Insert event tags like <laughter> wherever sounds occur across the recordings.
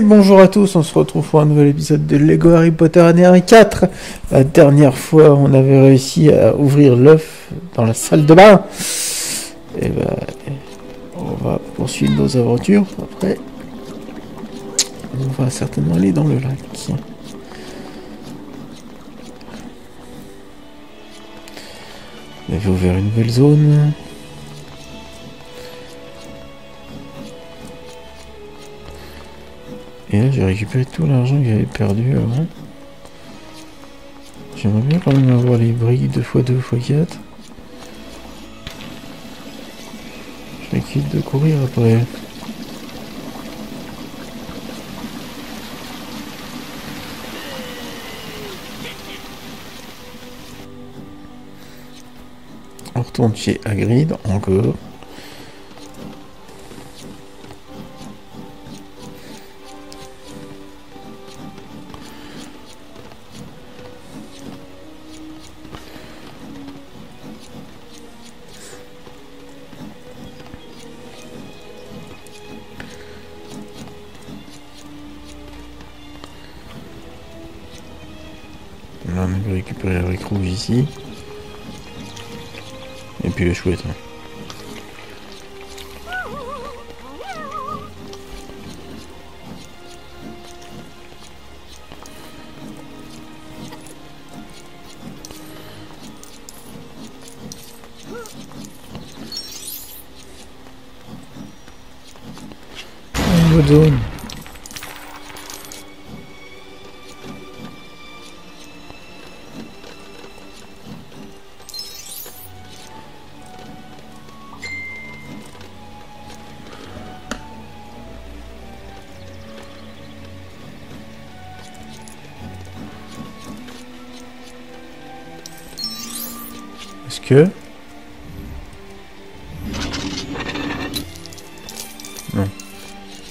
Bonjour à tous, on se retrouve pour un nouvel épisode de Lego Harry Potter année 1 4. La dernière fois, on avait réussi à ouvrir l'œuf dans la salle de bain. Et ben, on va poursuivre nos aventures. Après, on va certainement aller dans le lac. On avait ouvert une nouvelle zone. Et là, j'ai récupéré tout l'argent que j'avais perdu avant. J'aimerais bien quand même avoir les briques 2x2 x4. Je quitte de courir après. On retourne chez Hagrid encore. Et puis le chouette. hein.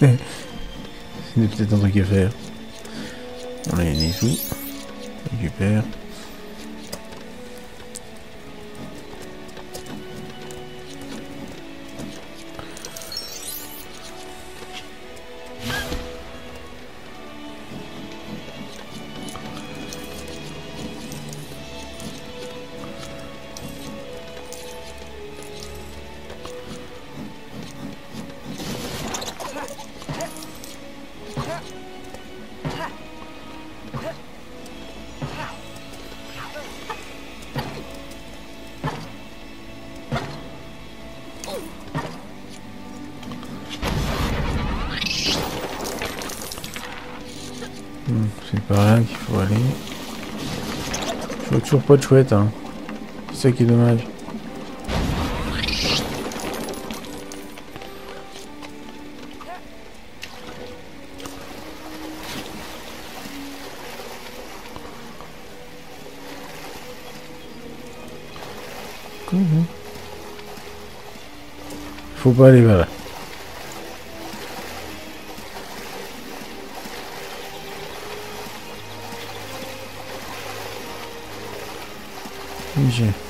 C'est peut-être un truc à faire. On a les sous. Récupère. C'est par là qu'il faut aller. Je vois toujours pas de chouette, hein. C'est ça qui est dommage. Comment Faut pas aller vers là. J'ai.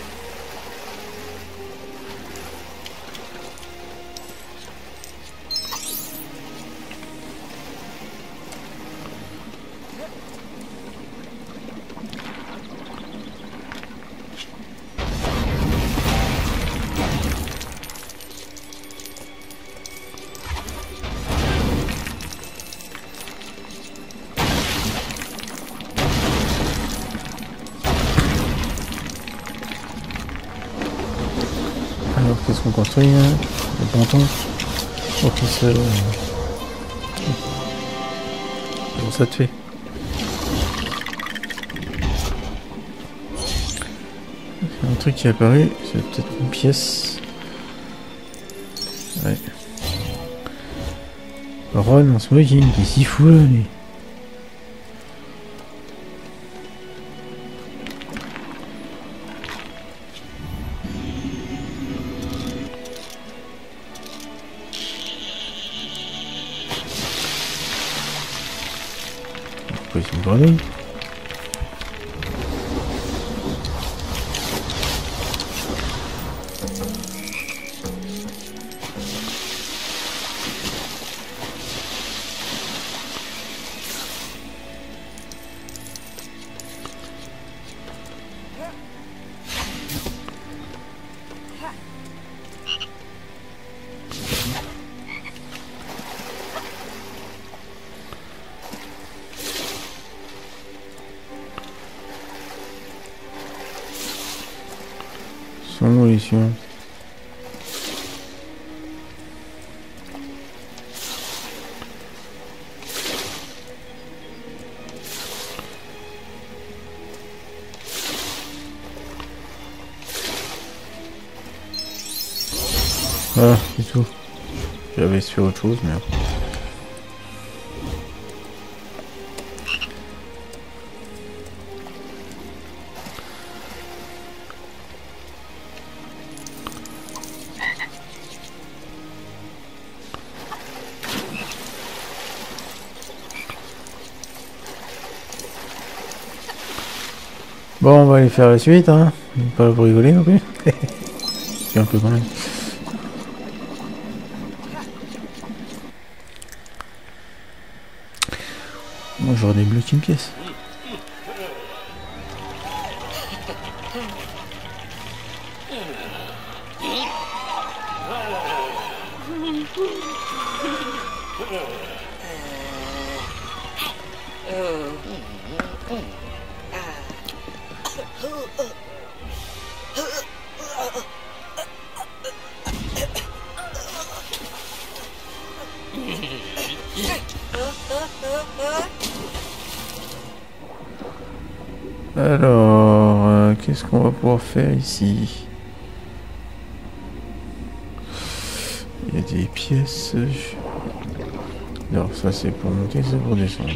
Construit hein Le ponton Ok, ça... te fait un truc qui est apparu, c'est peut-être une pièce. Ouais. Ron en smoking, qu'est-ce qu'il fout là, Pourquoi c'est Son munitions. Ah, c'est tout. J'avais sur autre chose, mais... Bon, on va aller faire la suite, hein. Pas pour rigoler non plus. <laughs> C'est un peu quand même. Moi, j'aurais débloqué une pièce. Faire ici Il y a des pièces. Non, ça c'est pour monter, c'est pour descendre.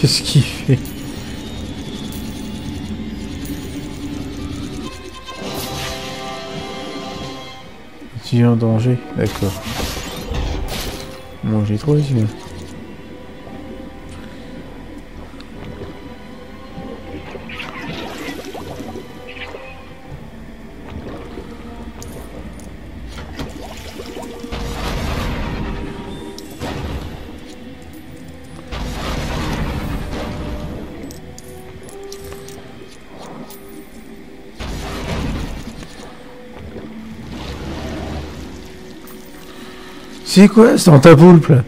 Qu'est-ce qu'il fait Tu es en danger? D'accord. Moi j'ai trouvé celui-là. C'est quoi? C'est en ta poulpe là.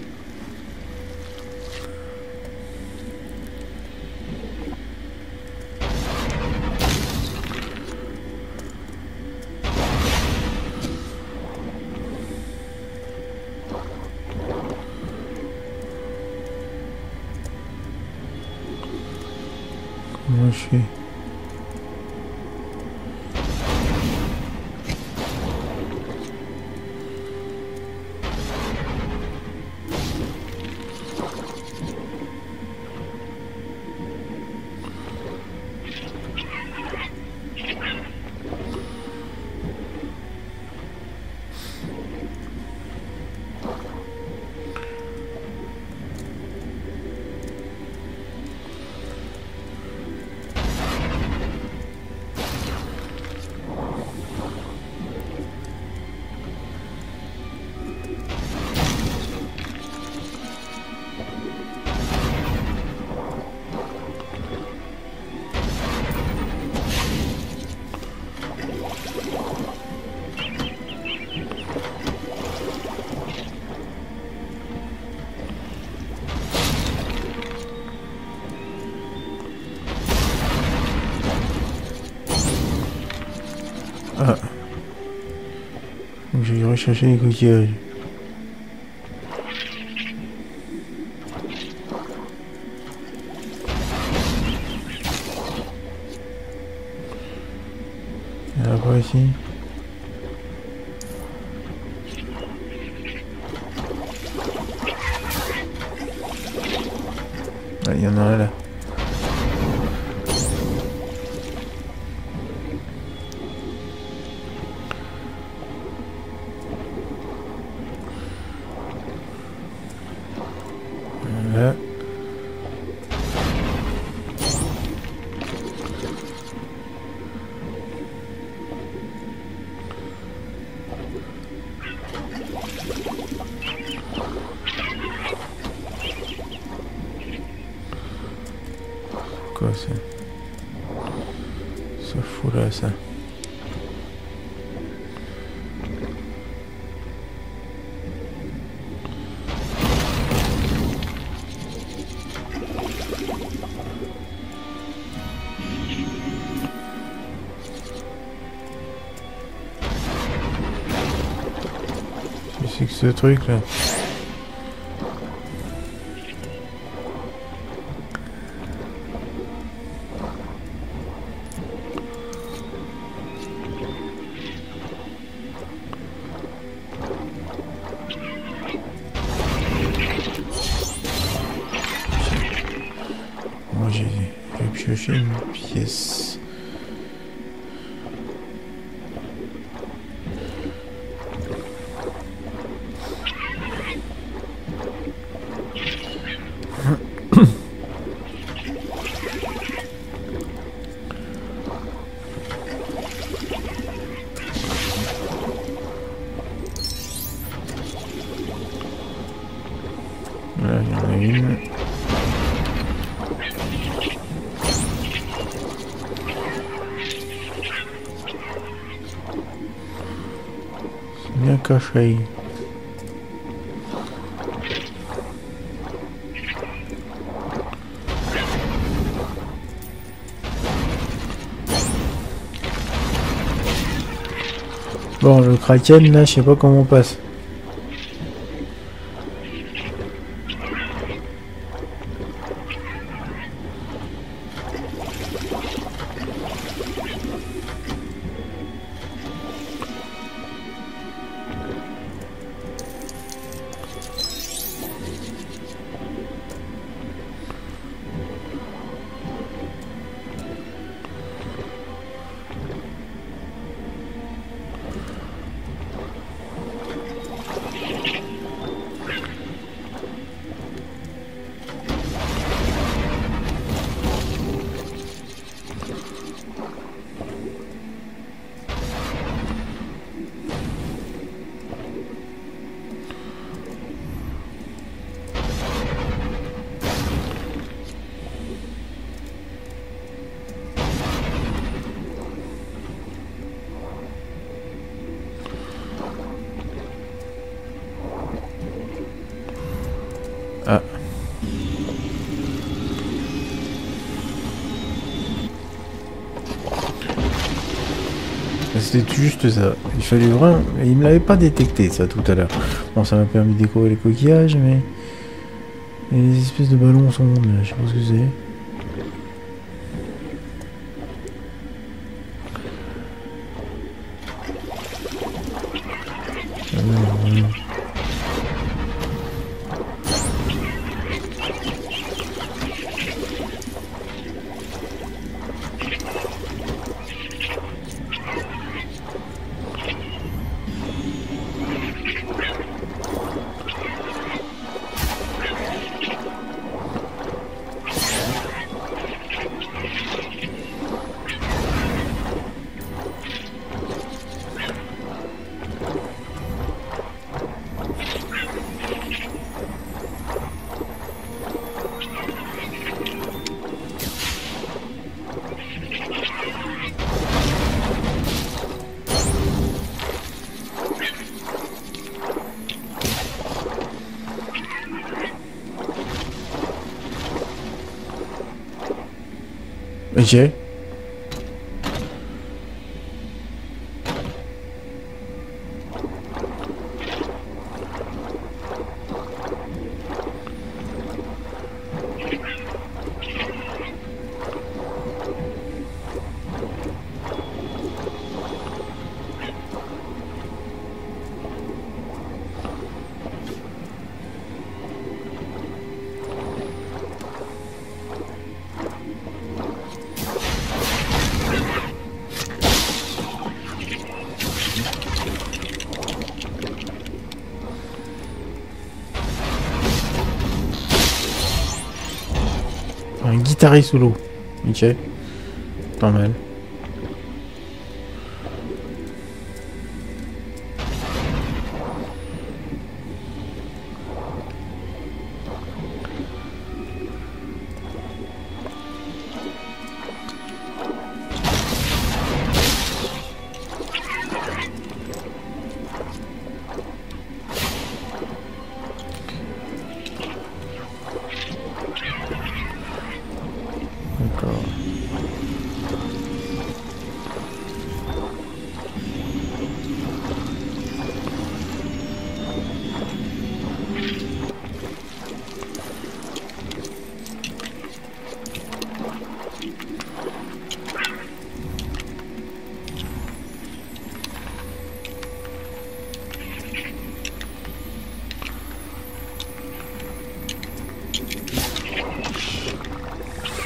Je Vais rechercher les. Il a. Ah, il y en a. Là. Ce truc là Bon, le kraken, là, je sais pas comment on passe. C'était juste ça. Il fallait vraiment... Il me l'avait pas détecté ça tout à l'heure. Bon, ça m'a permis de découvrir les coquillages, mais... Des espèces de ballons sont là, je sais pas ce que c'est. Ok. Un guitariste solo. Ok. Pas mal.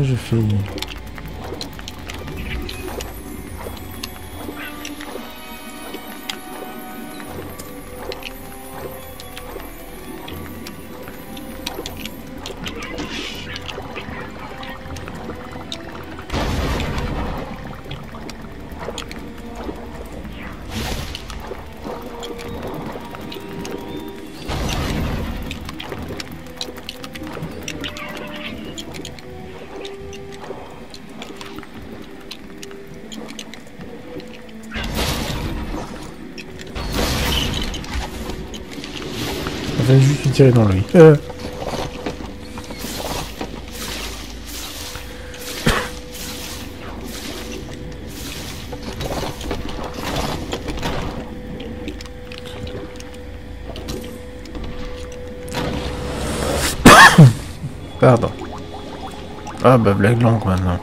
Comment je fais tirer dans l'œil. Euh. <coughs> Pardon. Ah bah blague longue maintenant.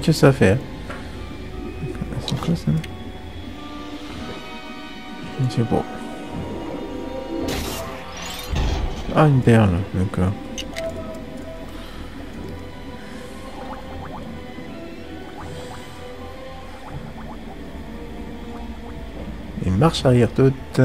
Que ça à faire. C'est quoi ça Je sais pas. Ah, une perle, d'accord. Et marche arrière toute.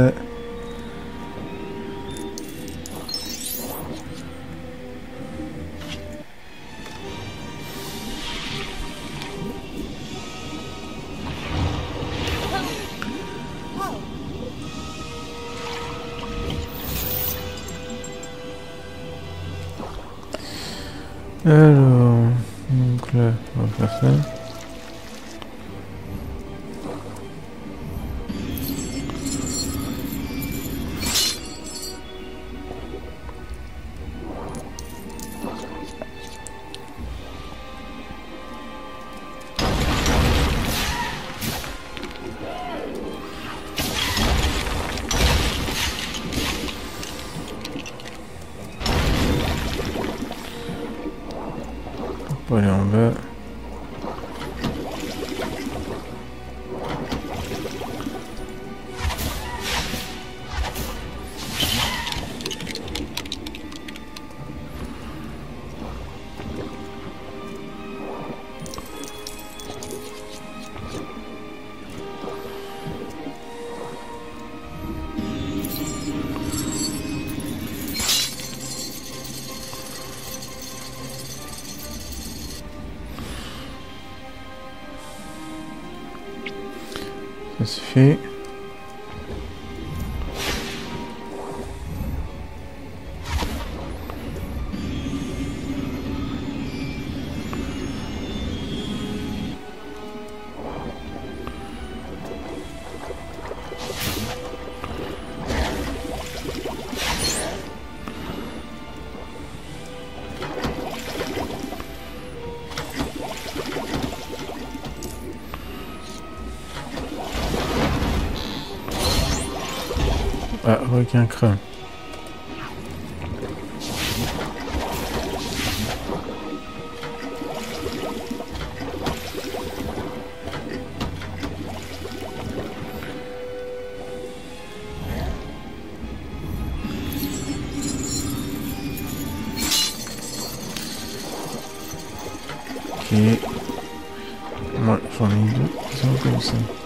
Aller en. Ça se fait. Requin crâne. Ok. Ouais, j'en.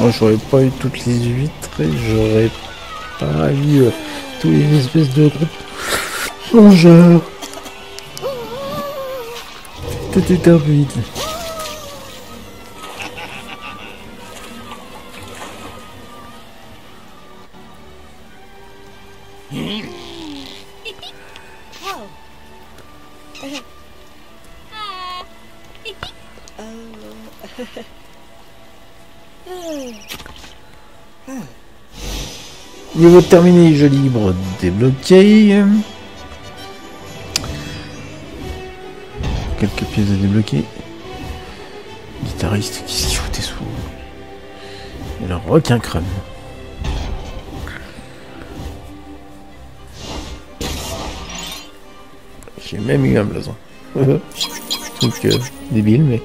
Moi, j'aurais pas eu toutes les huîtres et j'aurais pas eu euh, tous les espèces de groupes vite. Niveau terminé, jeu libre débloqué. Quelques pièces à débloquer. Guitariste qui s'y foutait sous. Et le requin crâne. J'ai même eu un blason. <laughs> Truc euh, débile, mais.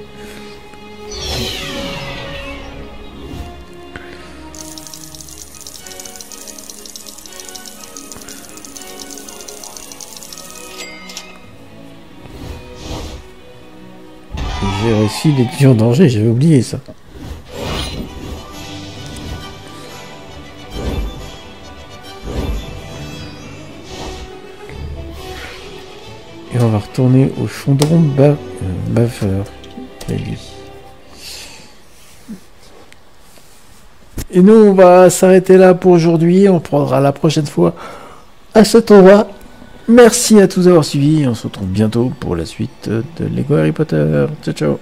J'ai réussi l'étudiant danger, j'avais oublié ça. Et on va retourner au Chondron ba euh, Baveur. Et nous, on va s'arrêter là pour aujourd'hui. On prendra la prochaine fois à cet endroit. Merci à tous d'avoir suivi. On se retrouve bientôt pour la suite de Lego Harry Potter. Ciao, ciao.